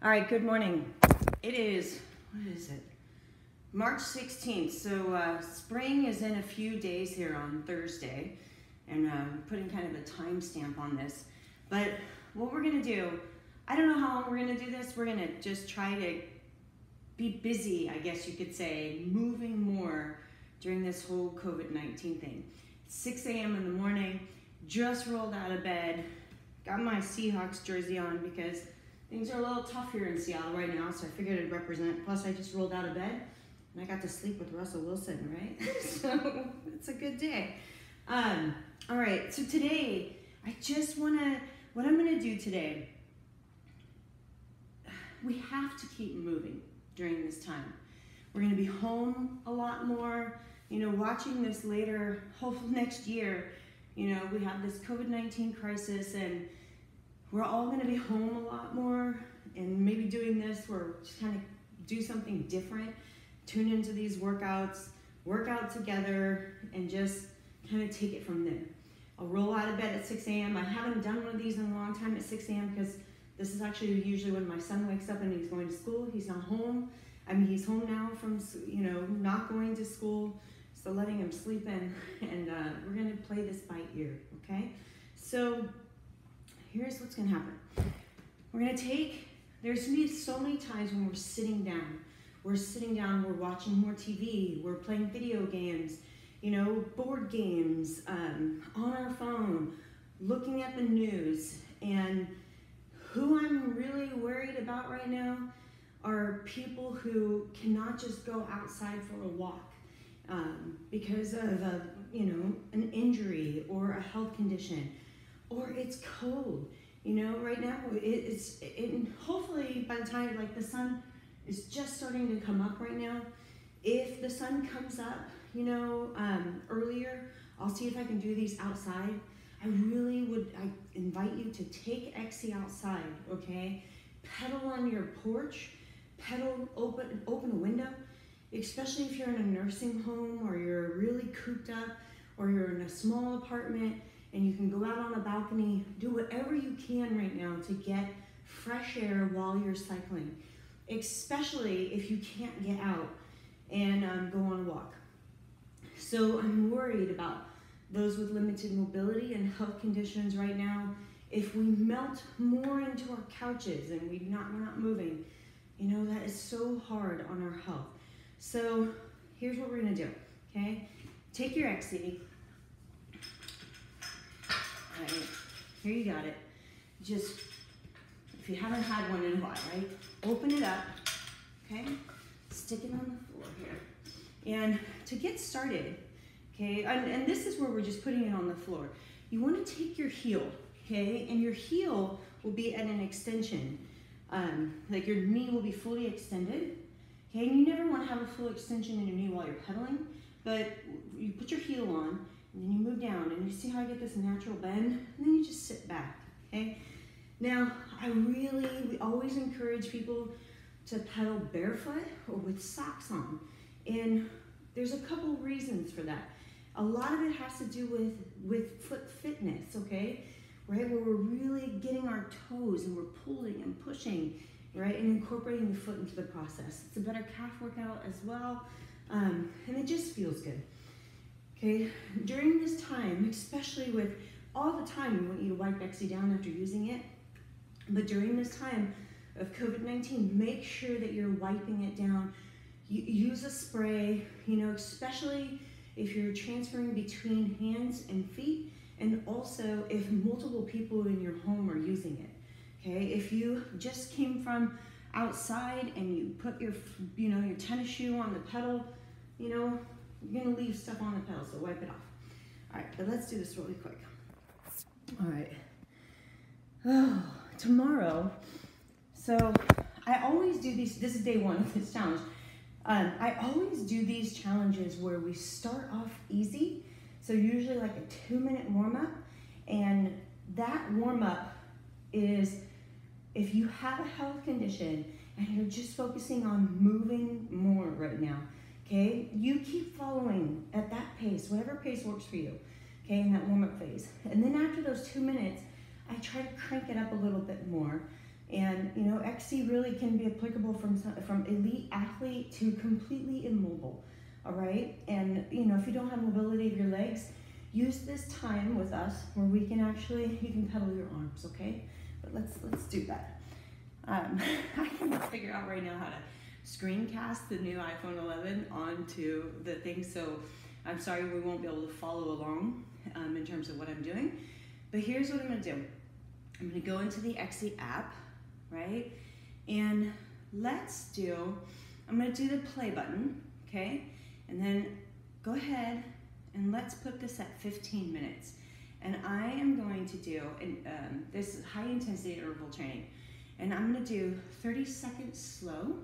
All right, good morning. It is, what is it? March 16th. So uh, spring is in a few days here on Thursday, and I'm putting kind of a timestamp on this. But what we're gonna do, I don't know how long we're gonna do this. We're gonna just try to be busy, I guess you could say, moving more during this whole COVID-19 thing. 6 a.m. in the morning, just rolled out of bed, got my Seahawks jersey on because things are a little tough here in Seattle right now, so I figured I'd represent. Plus, I just rolled out of bed and I got to sleep with Russell Wilson, right? so it's a good day. Um, all right, so today, I just want to, what I'm going to do today, we have to keep moving during this time. We're going to be home a lot more. You know, watching this later, hopefully next year, you know, we have this COVID 19 crisis and we're all going to be home a lot more and maybe doing this or just kind of do something different tune into these workouts work out together and just kind of take it from there. I'll roll out of bed at 6 a.m i haven't done one of these in a long time at 6 a.m because this is actually usually when my son wakes up and he's going to school. He's not home. I mean he's home now from you know not going to school. So letting him sleep in and uh, we're going to play this by ear okay? So here's what's gonna happen. We're gonna take, there's gonna be so many times when we're sitting down. We're sitting down, we're watching more TV, we're playing video games, you know, board games, um, on our phone, looking at the news. And who I'm really worried about right now are people who cannot just go outside for a walk um, because of a, you know, an injury or a health condition or it's cold. You know, right now it, it's it, hopefully by the time like the sun is just starting to come up right now. If the sun comes up, you know, um, earlier, I'll see if I can do these outside. I really would I invite you to take Excy outside, okay? Pedal on your porch, pedal open open a window, especially if you're in a nursing home or you're really cooped up or you're in a small apartment and you can go out on a balcony, do whatever you can right now to get fresh air while you're cycling, especially if you can't get out and um, go on a walk. So I'm worried about those with limited mobility and health conditions right now. If we melt more into our couches and we not, we're not moving, you know, that is so hard on our health. So here's what we're gonna do, okay? Take your Excy, right? Here you got it. Just, if you haven't had one in a while, right? Open it up, okay? Stick it on the floor here. And to get started, okay, and, and this is where we're just putting it on the floor. You wanna take your heel, okay? And your heel will be at an extension. Um, like your knee will be fully extended, okay? And you never wanna have a full extension in your knee while you're pedaling, but you put your heel on, and then you move down and you see how I get this natural bend? And then you just sit back, okay? Now, I really, we always encourage people to pedal barefoot or with socks on. And there's a couple reasons for that. A lot of it has to do with, with foot fitness, okay? Right, where we're really getting our toes and we're pulling and pushing, right? And incorporating the foot into the process. It's a better calf workout as well. Um, and it just feels good. Okay, during this time, especially with all the time, we want you to wipe Excy down after using it, but during this time of COVID-19, make sure that you're wiping it down. use a spray, you know, especially if you're transferring between hands and feet, and also if multiple people in your home are using it. Okay, if you just came from outside and you put your, you know, your tennis shoe on the pedal, you know, you're gonna leave stuff on the pedal, so wipe it off. All right, but let's do this really quick. All right. Oh, tomorrow, so I always do these, this is day one of this challenge. Um, I always do these challenges where we start off easy. So usually like a two minute warm up. And that warm up is if you have a health condition and you're just focusing on moving more right now, okay? You keep following at that pace, whatever pace works for you, okay, in that warm-up phase. And then after those two minutes, I try to crank it up a little bit more And you know, Excy really can be applicable from from elite athlete to completely immobile. All right, and you know, if you don't have mobility of your legs, use this time with us where we can actually you can pedal your arms. Okay, but let's let's do that. Um, I can figure out right now how to screencast the new iPhone 11 onto the thing, so I'm sorry we won't be able to follow along um, in terms of what I'm doing. But here's what I'm gonna do. I'm gonna go into the Excy app, right? And let's do, I'm gonna do the play button, okay? And then go ahead and let's put this at 15 minutes. And I am going to do um, this high intensity interval training. And I'm gonna do 30 seconds slow,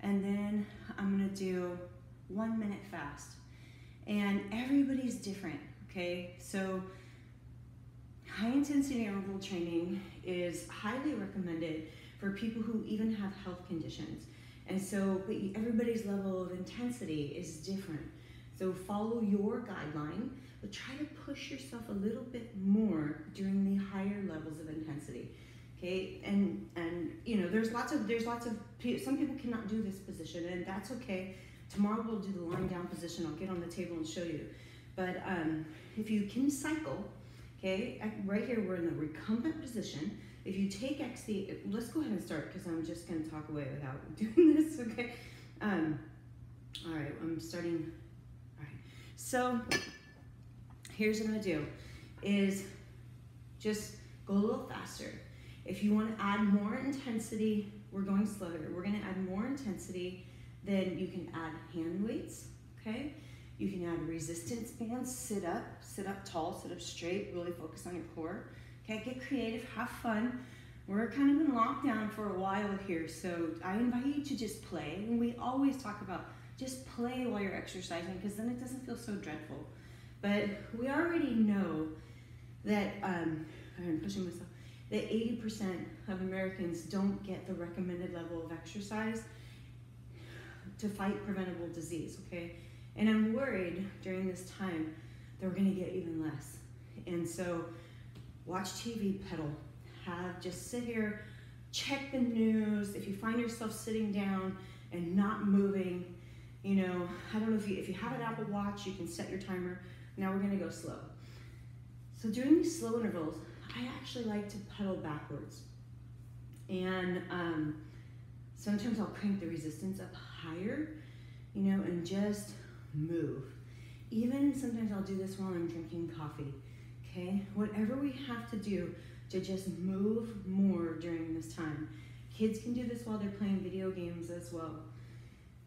and then I'm gonna do one minute fast. And everybody's different, okay? So high intensity interval training is highly recommended for people who even have health conditions. And so, everybody's level of intensity is different. So follow your guideline, but try to push yourself a little bit more during the higher levels of intensity. Okay, and and you know, there's lots of there's lots of some people cannot do this position, and that's okay. Tomorrow we'll do the lying down position. I'll get on the table and show you. But um, if you can cycle, okay, right here we're in the recumbent position. If you take Excy, let's go ahead and start because I'm just going to talk away without doing this, okay? Um, all right, I'm starting. All right, so here's what I'm going to do is just go a little faster. If you want to add more intensity, we're going slower. We're going to add more intensity, then you can add hand weights, okay? You can add resistance bands, sit up, sit up tall, sit up straight, really focus on your core. Okay, get creative, have fun. We're kind of in lockdown for a while here, so I invite you to just play. And we always talk about just play while you're exercising because then it doesn't feel so dreadful. But we already know that, um, I'm pushing myself, that 80% of Americans don't get the recommended level of exercise to fight preventable disease, okay? And I'm worried during this time that we're gonna get even less. And so watch TV, pedal, have just sit here, check the news. If you find yourself sitting down and not moving, you know, I don't know if you if you have an Apple Watch, you can set your timer. Now we're gonna go slow. So during these slow intervals, I actually like to pedal backwards. And um, sometimes I'll crank the resistance up higher, you know, and just move. Even sometimes I'll do this while I'm drinking coffee, okay? Whatever we have to do to just move more during this time. Kids can do this while they're playing video games as well.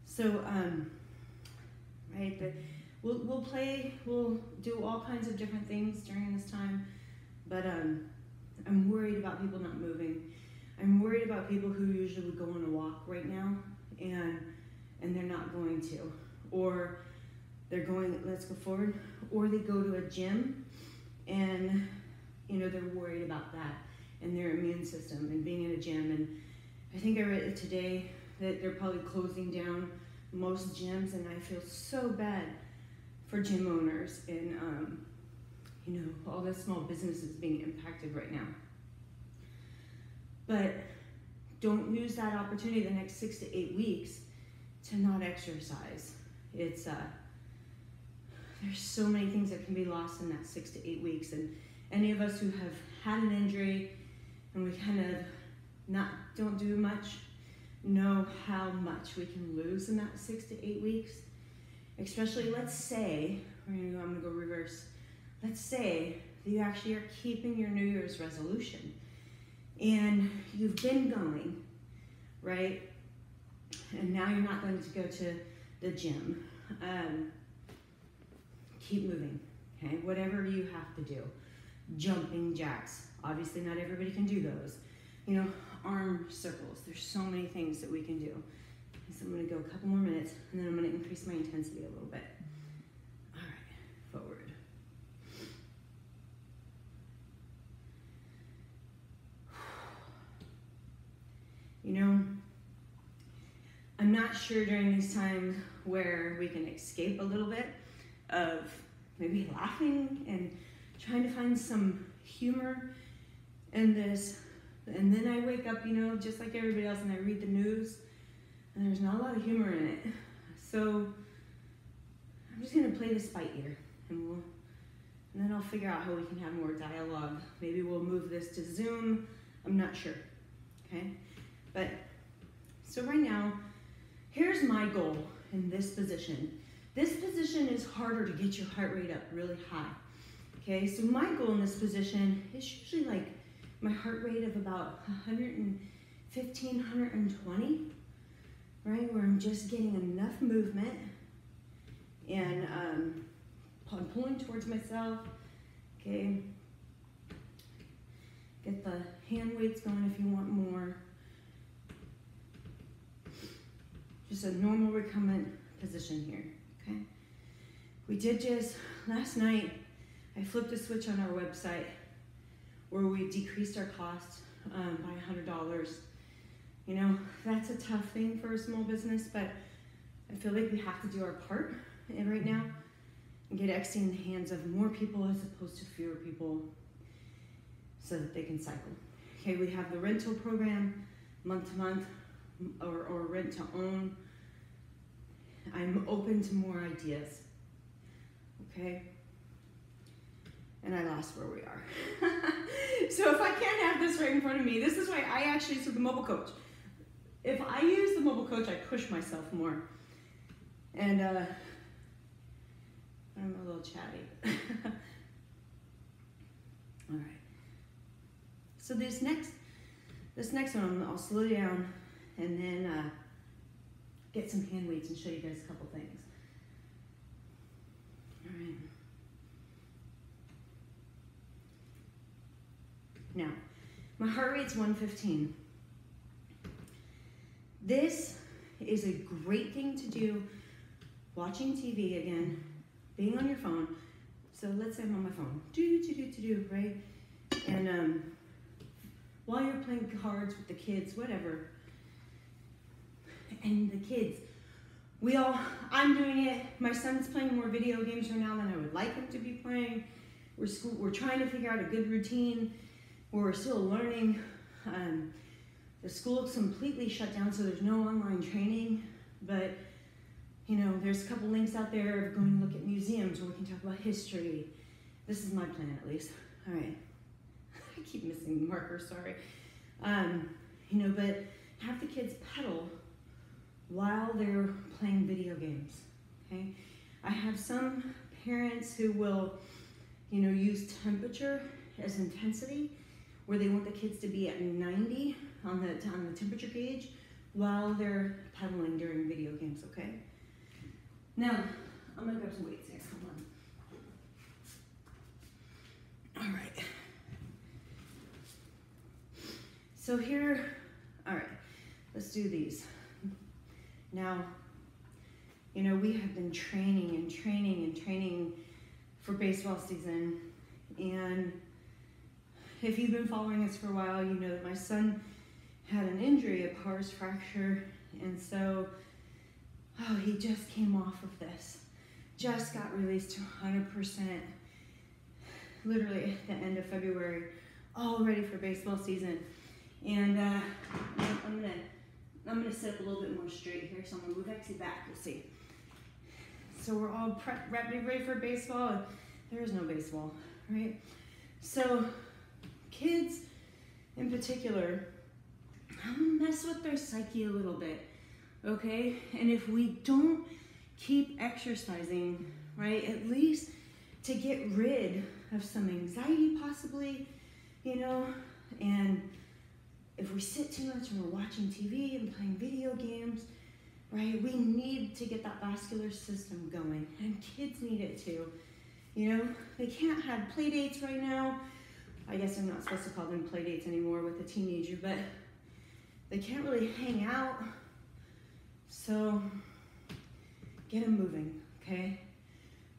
So, um, right, but we'll, we'll play, we'll do all kinds of different things during this time. But um, I'm worried about people not moving. I'm worried about people who usually go on a walk right now and and they're not going to. Or they're going, let's go forward, or they go to a gym and you know they're worried about that and their immune system and being in a gym and I think I read today that they're probably closing down most gyms and I feel so bad for gym owners and um, you know, all the small businesses being impacted right now. But don't use that opportunity the next six to eight weeks to not exercise. It's uh, there's so many things that can be lost in that six to eight weeks, and any of us who have had an injury and we kind of not don't do much know how much we can lose in that six to eight weeks. Especially, let's say, I'm gonna go reverse let's say that you actually are keeping your New Year's resolution and you've been going, right? And now you're not going to go to the gym. Um, keep moving, okay? Whatever you have to do. Jumping jacks. Obviously, not everybody can do those. You know, arm circles. There's so many things that we can do. So I'm going to go a couple more minutes and then I'm going to increase my intensity a little bit. All right, forward. You know, I'm not sure during these times where we can escape a little bit of maybe laughing and trying to find some humor in this And then I wake up, you know, just like everybody else, and I read the news, and there's not a lot of humor in it. So I'm just gonna play this by ear, and we'll, and then I'll figure out how we can have more dialogue. Maybe we'll move this to Zoom. I'm not sure. Okay, but so right now, here's my goal in this position. This position is harder to get your heart rate up really high. Okay, so my goal in this position is usually like my heart rate of about 115, 120, right? Where I'm just getting enough movement and um, I'm pulling towards myself. Okay, get the hand weights going if you want more. Just a normal recumbent position here, okay? We did just, last night, I flipped a switch on our website where we decreased our cost um, by $100. You know, that's a tough thing for a small business, but I feel like we have to do our part right now and get Excy in the hands of more people as opposed to fewer people so that they can cycle. Okay, we have the rental program, month to month, or, or rent to own. I'm open to more ideas. Okay? And I lost where we are. so if I can't have this right in front of me, this is why I actually use the mobile coach. If I use the mobile coach, I push myself more. And uh, I'm a little chatty. All right. So this next, this next one, I'll slow down and then uh, get some hand weights and show you guys a couple things. All right. Now, my heart rate's 115. This is a great thing to do watching TV again, being on your phone. So let's say I'm on my phone, do, do, do, do, do, right? And um, while you're playing cards with the kids, whatever, and the kids, we all, I'm doing it. My son's playing more video games right now than I would like him to be playing. We're, school, we're trying to figure out a good routine. We're still learning. Um, the school is completely shut down, so there's no online training. But, you know, there's a couple links out there of going to look at museums where we can talk about history. This is my plan, at least. All right. I keep missing the marker, sorry. Um, you know, but have the kids pedal while they're playing video games, okay? I have some parents who will, you know, use temperature as intensity, where they want the kids to be at 90 on the, on the temperature gauge while they're pedaling during video games, okay? Now, I'm gonna grab some weights here, hold on. All right. So here, all right, let's do these. Now, you know, we have been training and training and training for baseball season. And if you've been following us for a while, you know that my son had an injury, a pars fracture. And so, oh, he just came off of this. Just got released to 100%, literally at the end of February, all ready for baseball season. And uh, I'm gonna I'm gonna sit up a little bit more straight here, so I'm gonna move actually back, you'll see. So we're all prep, ready, ready for baseball. There is no baseball, right? So kids in particular, I'm gonna mess with their psyche a little bit, okay? And if we don't keep exercising, right, at least to get rid of some anxiety possibly, you know, and if we sit too much and we're watching TV and playing video games, right, we need to get that vascular system going. And kids need it too. You know, they can't have play dates right now. I guess I'm not supposed to call them play dates anymore with a teenager, but they can't really hang out. So get them moving, okay?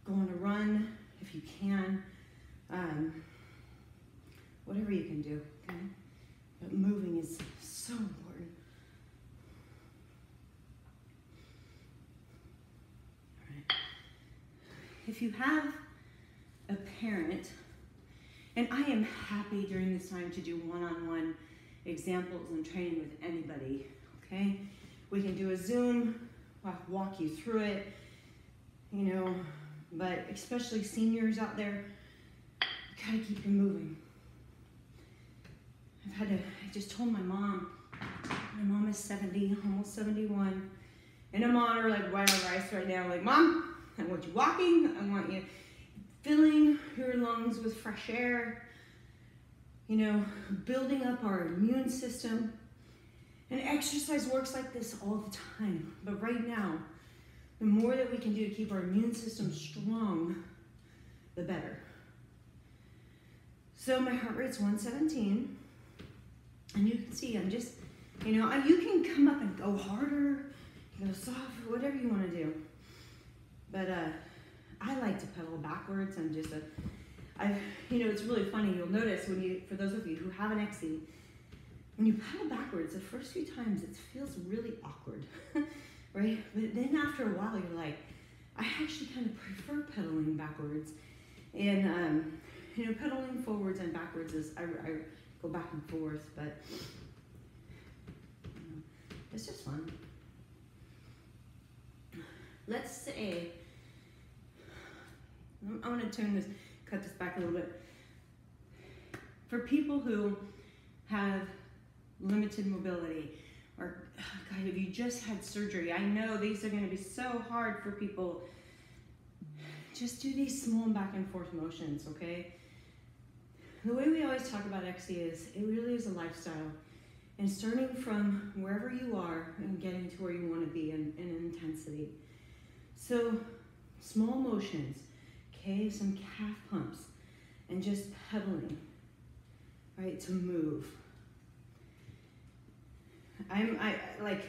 Go on a run if you can. Um, whatever you can do, okay? But moving is so important. If you have a parent, and I am happy during this time to do one on one examples and training with anybody, okay? We can do a Zoom, walk you through it, you know, but especially seniors out there, you gotta keep them moving. I've had to, I just told my mom, my mom is 70, almost 71, and I'm on her like wild rice right now. Like, mom, I want you walking, I want you filling your lungs with fresh air, you know, building up our immune system. And exercise works like this all the time. But right now, the more that we can do to keep our immune system strong, the better. So my heart rate's 117. And you can see I'm just, you know, you can come up and go harder, go softer, whatever you want to do. But uh, I like to pedal backwards. I'm just a, I, you know, it's really funny. You'll notice when you, for those of you who have an Excy, when you pedal backwards, the first few times it feels really awkward, right? But then after a while, you're like, I actually kind of prefer pedaling backwards. And, um, you know, pedaling forwards and backwards is, I, I go back and forth, but you know, it's just fun. Let's say, I want to turn this, cut this back a little bit. For people who have limited mobility, or God, if you just had surgery, I know these are going to be so hard for people. Just do these small back and forth motions, okay? The way we always talk about Excy is it really is a lifestyle. And starting from wherever you are and getting to where you want to be in, in intensity. So, small motions, okay, some calf pumps, and just pedaling, right, to move. I'm I like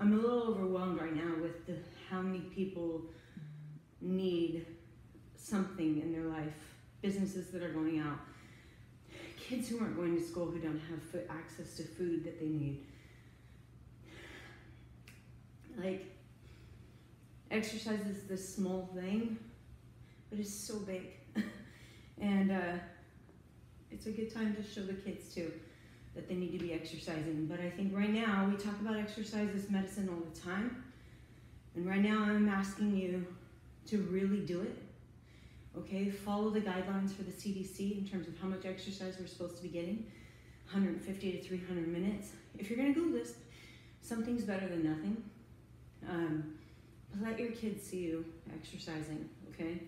I'm a little overwhelmed right now with the how many people need something in their life, businesses that are going out, kids who aren't going to school who don't have food, access to food that they need. Like exercise is this small thing, but it's so big. and uh, it's a good time to show the kids too that they need to be exercising. But I think right now we talk about exercise as medicine all the time. And right now I'm asking you to really do it. Okay, follow the guidelines for the CDC in terms of how much exercise we're supposed to be getting 150 to 300 minutes. If you're going to go this, something's better than nothing. Um, but let your kids see you exercising, okay?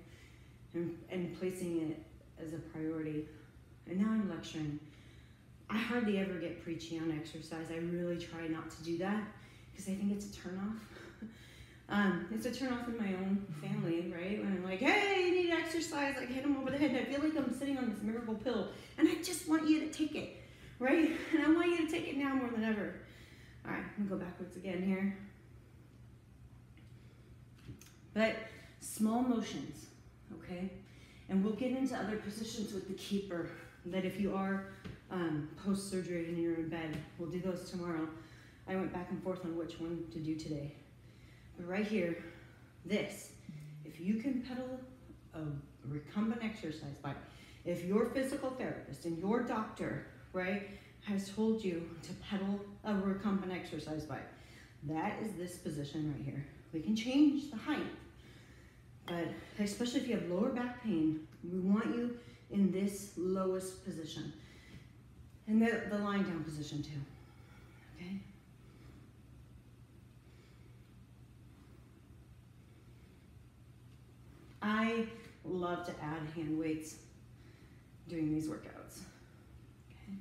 And, and placing it as a priority. And now I'm lecturing. I hardly ever get preachy on exercise. I really try not to do that because I think it's a turnoff. um, it's a turn off in my own family, right? When I'm like, hey, you need exercise, like hit them over the head, I feel like I'm sitting on this miracle pill, and I just want you to take it, right? And I want you to take it now more than ever. All right, I'm gonna go backwards again here. But small motions, okay? And we'll get into other positions with the keeper that if you are um, post surgery and you're in bed. We'll do those tomorrow. I went back and forth on which one to do today. But right here, this, if you can pedal a recumbent exercise bike, if your physical therapist and your doctor, right, has told you to pedal a recumbent exercise bike, that is this position right here. We can change the height, but especially if you have lower back pain, we want you in this lowest position. And the, the lying down position too. Okay? I love to add hand weights during these workouts. Okay?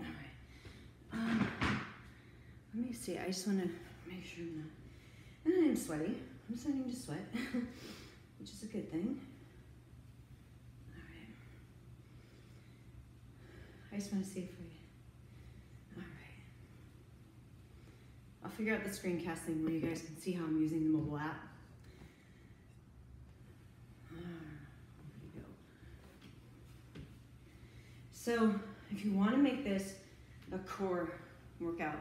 All right. Um, let me see. I just want to make sure I'm not. And I'm sweaty. I'm starting to sweat, which is a good thing. All right. I just want to see it for you. All right. I'll figure out the screencast thing where you guys can see how I'm using the mobile app. Ah, so if you want to make this a core workout,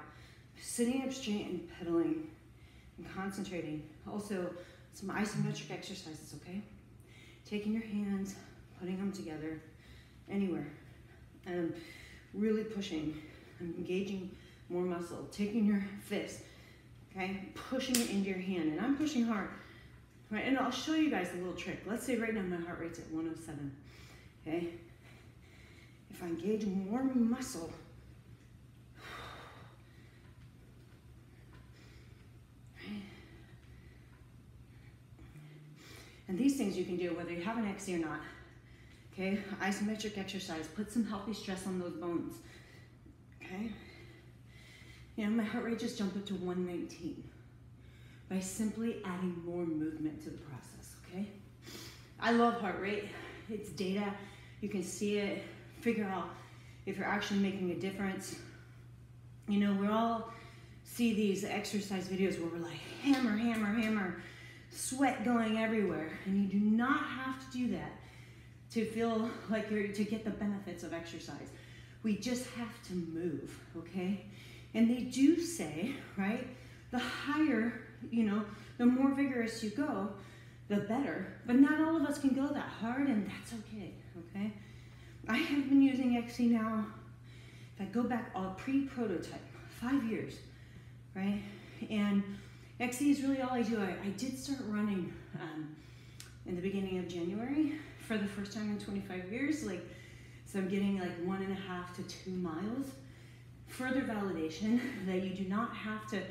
sitting up straight and pedaling and concentrating. Also, some isometric exercises, okay? Taking your hands, putting them together anywhere. I'm really pushing. I'm engaging more muscle, taking your fist, okay, pushing it into your hand, and I'm pushing hard. Right, and I'll show you guys a little trick. Let's say right now my heart rate's at 107. Okay? If I engage more muscle, And these things you can do whether you have an Excy or not. Okay, isometric exercise, put some healthy stress on those bones. Okay, you know, my heart rate just jumped up to 119 by simply adding more movement to the process. Okay, I love heart rate, it's data, you can see it, figure out if you're actually making a difference. You know, we all see these exercise videos where we're like hammer, hammer, hammer sweat going everywhere. And you do not have to do that to feel like you're to get the benefits of exercise. We just have to move, okay? And they do say, right, the higher, you know, the more vigorous you go, the better. But not all of us can go that hard, and that's okay, okay? I have been using Excy now, if I go back all pre-prototype, five years, right? And Excy is really all I do. I, I did start running um, in the beginning of January for the first time in 25 years. Like, so I'm getting like one and a half to two miles. Further validation that you do not have to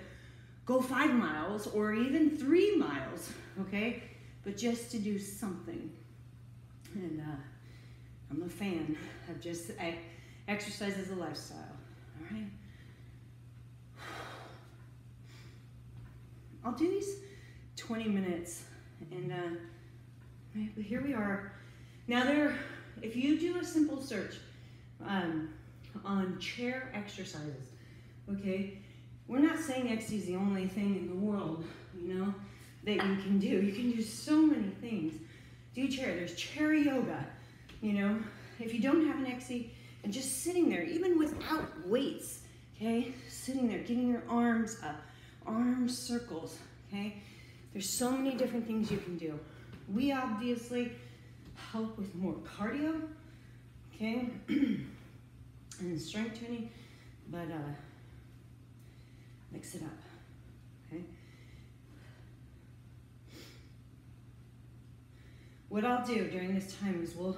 go five miles or even three miles, okay? But just to do something. And uh, I'm a fan of just I, exercise as a lifestyle, all right? I'll do these 20 minutes and uh, here we are. Now there, if you do a simple search um, on chair exercises, okay, we're not saying Excy is the only thing in the world, you know, that you can do. You can do so many things. Do chair, there's chair yoga, you know, if you don't have an Excy and just sitting there, even without weights, okay, sitting there, getting your arms up, arm circles, okay? There's so many different things you can do. We obviously help with more cardio, okay? and strength training, but uh, mix it up, okay? What I'll do during this time is we'll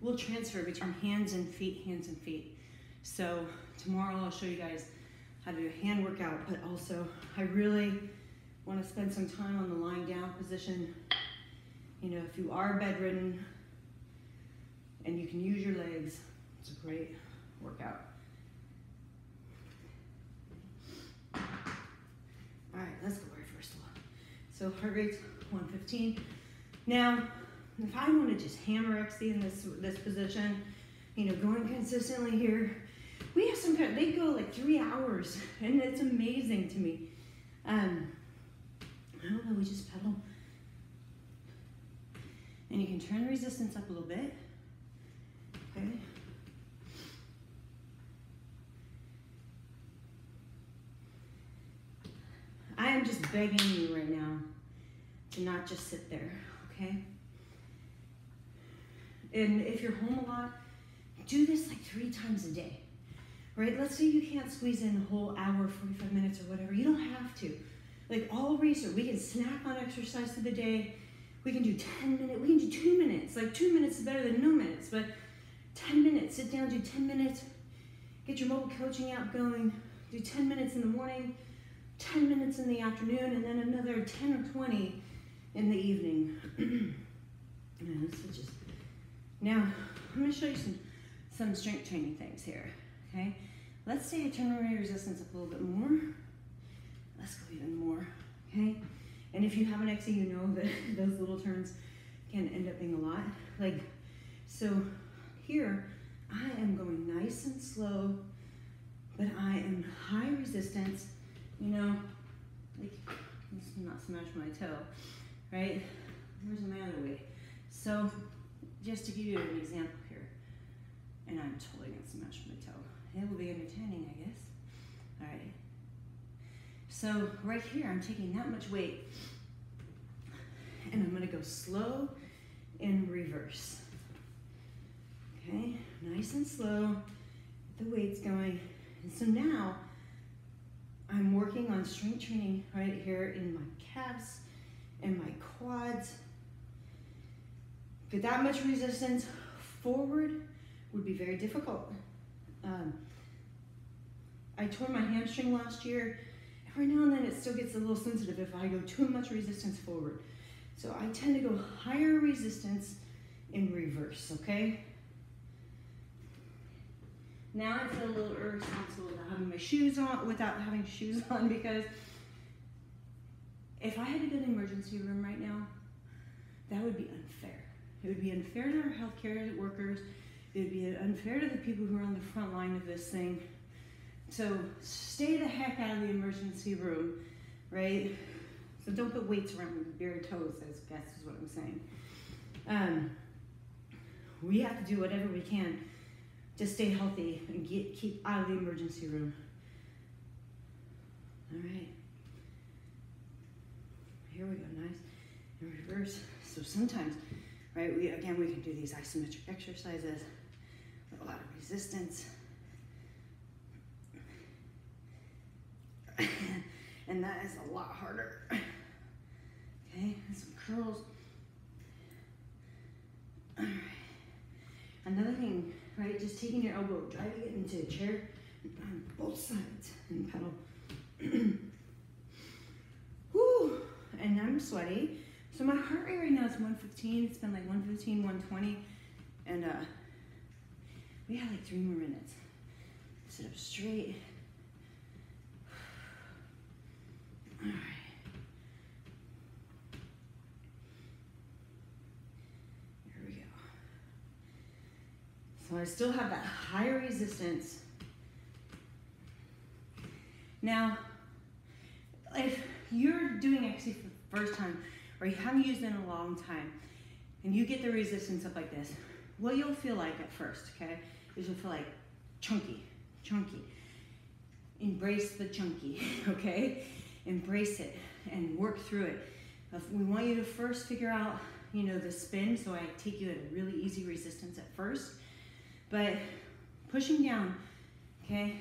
we'll transfer between hands and feet, hands and feet. So tomorrow I'll show you guys how to do a hand workout, but also I really want to spend some time on the lying down position. You know, if you are bedridden and you can use your legs, it's a great workout. All right, let's go right first all. So heart rate's 115. Now, if I want to just hammer Excy in this, this position, you know, going consistently here, we have some kind of, they go like three hours, and it's amazing to me. Um, I don't know, we just pedal. And you can turn the resistance up a little bit. Okay. I am just begging you right now to not just sit there, okay? And if you're home a lot, do this like three times a day right? Let's say you can't squeeze in a whole hour, 45 minutes or whatever. You don't have to. Like all research, we can snack on exercise through the day. We can do 10 minutes, we can do two minutes. Like two minutes is better than no minutes, but 10 minutes, sit down, do 10 minutes, get your mobile coaching app going, do 10 minutes in the morning, 10 minutes in the afternoon, and then another 10 or 20 in the evening. just, now, I'm gonna show you some, some strength training things here, okay? Let's say I turn my resistance up a little bit more. Let's go even more, okay? And if you have an Excy, you know that those little turns can end up being a lot. Like, so here, I am going nice and slow, but I am high resistance, you know, like, let's not smash my toe, right? Where's my other way? So, just to give you an example here, and I'm totally gonna smash my toe. It will be entertaining, I guess. All right. So right here, I'm taking that much weight and I'm gonna go slow in reverse, Okay, nice and slow, the weights going. And so now I'm working on strength training right here in my calves and my quads. Get that much resistance forward would be very difficult. Um, I tore my hamstring last year. Every now and then it still gets a little sensitive if I go too much resistance forward. So I tend to go higher resistance in reverse, okay? Now I feel a little irresponsible without having my shoes on, without having shoes on because if I had to go to the emergency room right now, that would be unfair. It would be unfair to our healthcare workers. It would be unfair to the people who are on the front line of this thing. So stay the heck out of the emergency room, right? So don't put weights around your bare toes, I guess is what I'm saying. Um, we have to do whatever we can to stay healthy and get keep out of the emergency room. All right. Here we go, nice. In reverse. So sometimes, right, we again we can do these isometric exercises with a lot of resistance. and that is a lot harder. Okay, some curls. All right. Another thing, right, just taking your elbow, driving it into a chair on both sides and pedal. Whew, and I'm sweaty. So my heart rate right now is 115. It's been like 115, 120. And uh, we have like three more minutes. Sit up straight. All right. Here we go. So I still have that higher resistance. Now, if you're doing Excy for the first time, or you haven't used it in a long time, and you get the resistance up like this, what you'll feel like at first, okay, is you'll feel like chunky, chunky. Embrace the chunky, okay? Embrace it and work through it. We want you to first figure out, you know, the spin, so I take you at a really easy resistance at first. But pushing down, okay,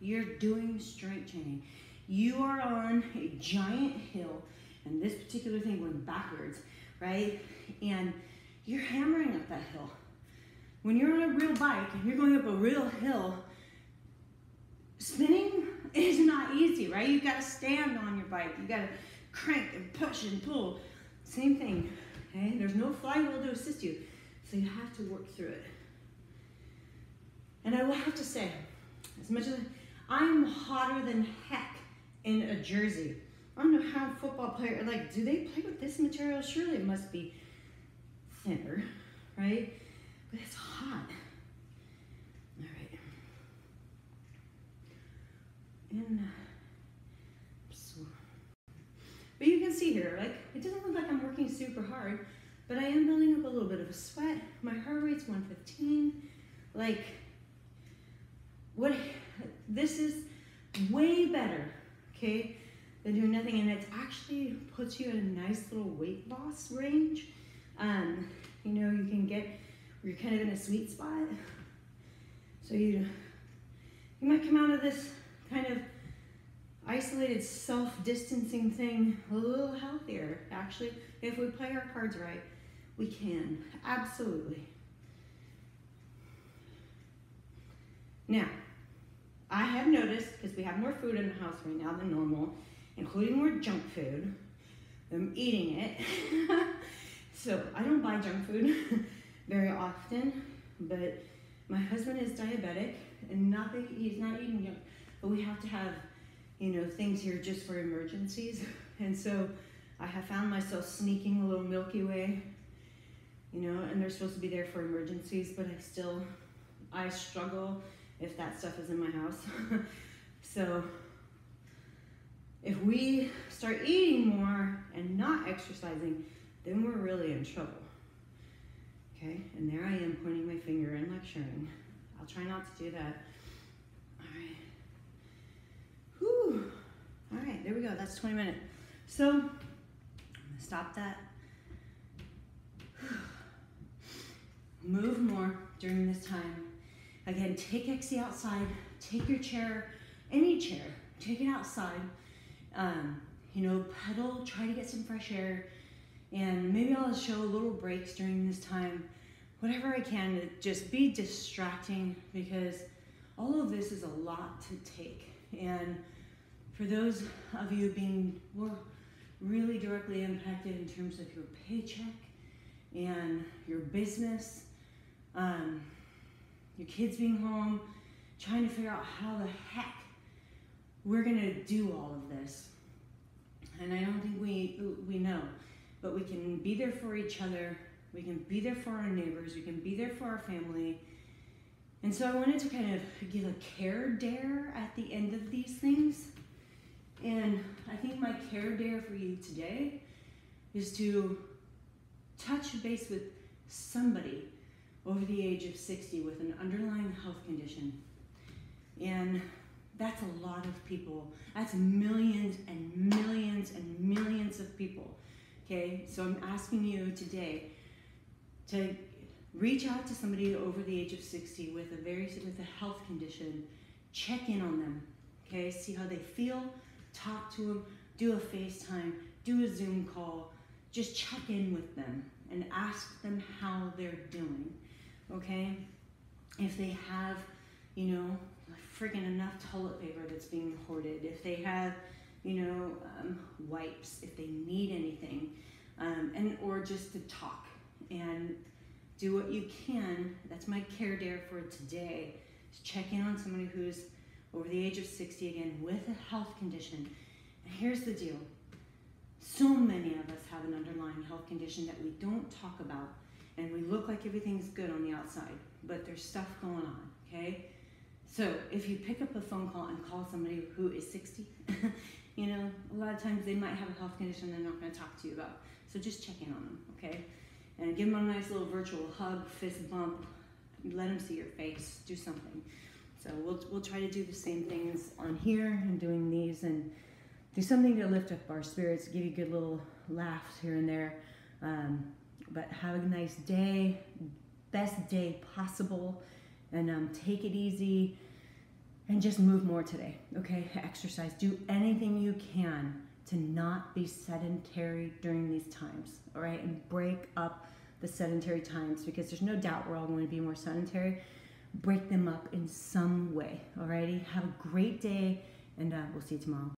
you're doing strength training. You are on a giant hill, and this particular thing went backwards, right? And you're hammering up that hill. When you're on a real bike and you're going up a real hill, spinning is not easy, right? You've gotta stand on your bike. You've gotta crank and push and pull. Same thing, okay? There's no flywheel to assist you, so you have to work through it. And I will have to say, as much as I'm hotter than heck in a jersey. I don't know how football players like. Do they play with this material? Surely it must be thinner, right? But it's hot. All right. And uh, so, but you can see here, like it doesn't look like I'm working super hard, but I am building up a little bit of a sweat. My heart rate's 115. Like, what? This is way better, okay, than doing nothing, and it actually puts you in a nice little weight loss range. Um, you know, you can get you're kind of in a sweet spot. So you you might come out of this kind of isolated self-distancing thing a little healthier. Actually, if we play our cards right, we can. Absolutely. Now, I have noticed, because we have more food in the house right now than normal, including more junk food. I'm eating it. so I don't buy junk food very often, but my husband is diabetic and not that he's not eating junk, but we have to have, you know, things here just for emergencies. And so I have found myself sneaking a little Milky Way, you know, and they're supposed to be there for emergencies, but I still, I struggle if that stuff is in my house. so if we start eating more and not exercising, then we're really in trouble. Okay, and there I am pointing my finger and lecturing. I'll try not to do that. All right. Whew. All right, there we go. That's 20 minutes. So, I'm gonna stop that. Move more during this time Again, take Excy outside, take your chair, any chair, take it outside. Um, you know, pedal, try to get some fresh air, and maybe I'll show little breaks during this time, whatever I can to just be distracting because all of this is a lot to take. And for those of you being more really directly impacted in terms of your paycheck and your business, um, your kids being home, trying to figure out how the heck we're gonna do all of this. And I don't think we we know, but we can be there for each other. We can be there for our neighbors. We can be there for our family. And so I wanted to kind of give a care dare at the end of these things. And I think my care dare for you today is to touch base with somebody over the age of 60 with an underlying health condition. And that's a lot of people. That's millions and millions and millions of people. Okay, so I'm asking you today to reach out to somebody over the age of 60 with a very with a health condition. Check in on them. Okay, see how they feel. Talk to them. Do a FaceTime. Do a Zoom call. Just check in with them and ask them how they're doing okay? If they have, you know, freaking enough toilet paper that's being hoarded, if they have, you know, um, wipes, if they need anything, um, and or just to talk and do what you can. That's my care dare for today. Is check in on somebody who's over the age of 60 again with a health condition. And here's the deal. So many of us have an underlying health condition that we don't talk about and we look like everything's good on the outside, but there's stuff going on, okay? So if you pick up a phone call and call somebody who is 60, you know, a lot of times they might have a health condition they're not to talk to you about. So just check in on them, okay? And give them a nice little virtual hug, fist bump, let them see your face, do something. So we'll, we'll try to do the same things on here and doing these and do something to lift up our spirits, give you good little laughs here and there. Um, but have a nice day, best day possible, and um, take it easy and just move more today. Okay, exercise. Do anything you can to not be sedentary during these times. All right, and break up the sedentary times because there's no doubt we're all going to be more sedentary. Break them up in some way. Alrighty, have a great day, and uh, we'll see you tomorrow.